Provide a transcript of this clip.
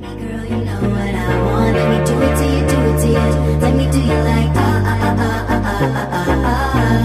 Girl, you know what I want. Let me do it to you, do it to you. Let me do you like ah ah ah ah ah ah ah. ah, ah.